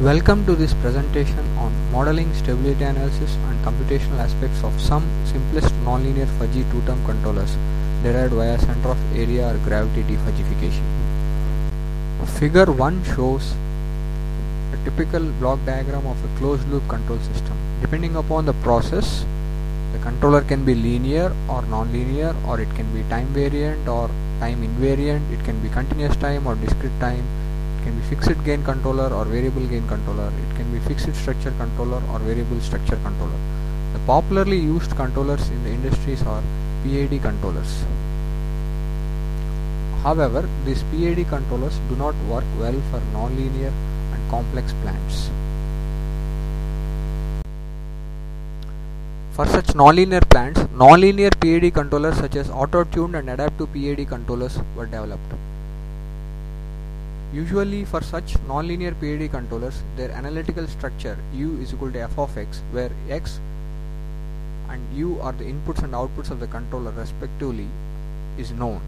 Welcome to this presentation on modeling stability analysis and computational aspects of some simplest nonlinear fuzzy two-term controllers derived via center of area or gravity defuzzification. Figure 1 shows a typical block diagram of a closed loop control system. Depending upon the process, the controller can be linear or non-linear or it can be time variant or time invariant, it can be continuous time or discrete time, can be fixed gain controller or variable gain controller, it can be fixed structure controller or variable structure controller. The popularly used controllers in the industries are PID controllers. However, these PID controllers do not work well for nonlinear and complex plants. For such nonlinear plants, nonlinear PID controllers such as auto-tuned and adaptive PID controllers were developed. Usually for such nonlinear PID controllers, their analytical structure U is equal to f of x, where x and U are the inputs and outputs of the controller respectively is known.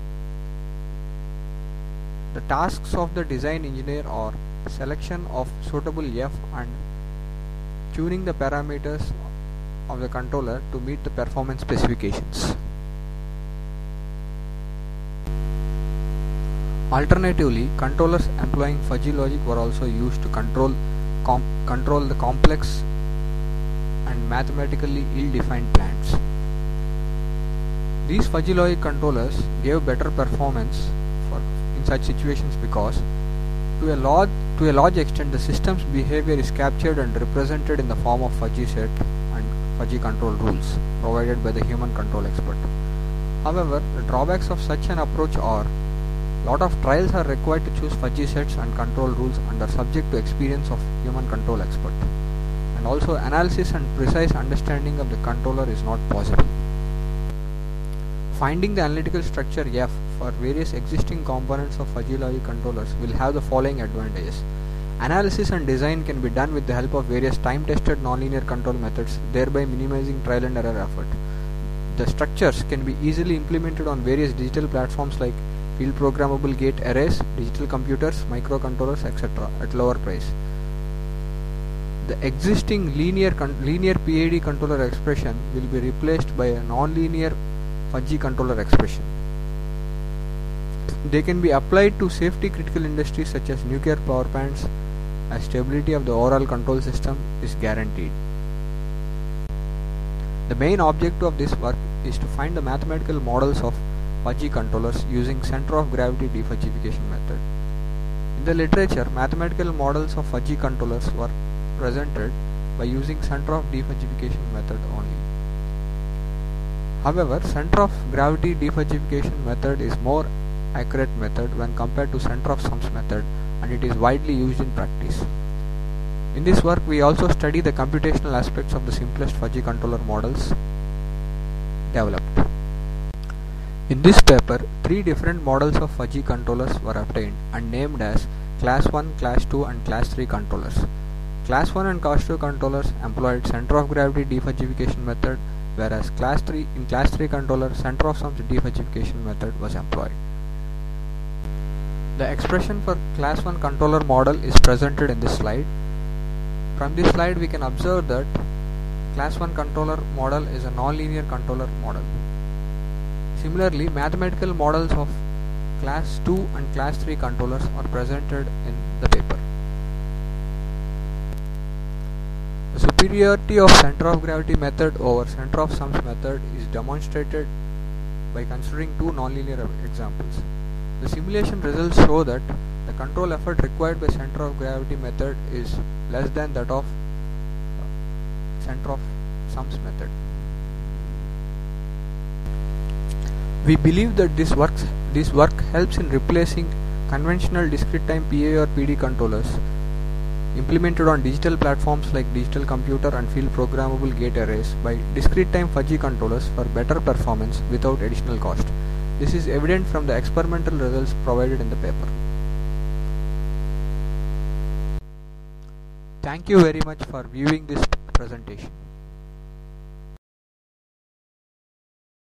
The tasks of the design engineer are selection of suitable f and tuning the parameters of the controller to meet the performance specifications. Alternatively, controllers employing fuzzy logic were also used to control control the complex and mathematically ill-defined plants. These fuzzy logic controllers gave better performance for in such situations because to a large to a large extent the system's behavior is captured and represented in the form of fuzzy set and fuzzy control rules provided by the human control expert. However, the drawbacks of such an approach are lot of trials are required to choose fuzzy sets and control rules and are subject to experience of human control expert. And also analysis and precise understanding of the controller is not possible. Finding the analytical structure F for various existing components of fuzzy logic controllers will have the following advantages. Analysis and design can be done with the help of various time-tested nonlinear control methods, thereby minimizing trial and error effort. The structures can be easily implemented on various digital platforms like field programmable gate arrays, digital computers, microcontrollers, etc. at lower price. The existing linear linear PID controller expression will be replaced by a non-linear fuzzy controller expression. They can be applied to safety critical industries such as nuclear power plants as stability of the overall control system is guaranteed. The main objective of this work is to find the mathematical models of fuzzy controllers using center of gravity defuzzification method. In the literature, mathematical models of fuzzy controllers were presented by using center of defuzzification method only. However, center of gravity defuzzification method is more accurate method when compared to center of sums method and it is widely used in practice. In this work, we also study the computational aspects of the simplest fuzzy controller models developed. In this paper, three different models of fuzzy controllers were obtained and named as Class 1, Class 2 and Class 3 controllers. Class 1 and Class 2 controllers employed center of gravity defuzzification method whereas Class 3 in Class 3 controller center of sums defuzzification method was employed. The expression for Class 1 controller model is presented in this slide. From this slide we can observe that Class 1 controller model is a nonlinear controller model. Similarly, mathematical models of class 2 and class 3 controllers are presented in the paper. The superiority of center of gravity method over center of sums method is demonstrated by considering two nonlinear examples. The simulation results show that the control effort required by center of gravity method is less than that of center of sums method. We believe that this works this work helps in replacing conventional discrete time PI or PD controllers implemented on digital platforms like digital computer and field programmable gate arrays by discrete time fuzzy controllers for better performance without additional cost. This is evident from the experimental results provided in the paper. Thank you very much for viewing this presentation.